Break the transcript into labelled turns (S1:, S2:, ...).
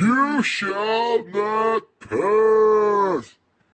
S1: You shall not pass.